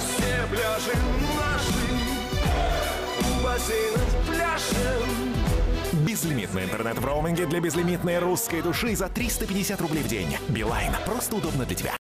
Все пляжи наши, у пляшем. Безлимитный интернет в роуминге для безлимитной русской души за 350 рублей в день. Билайн. Просто удобно для тебя.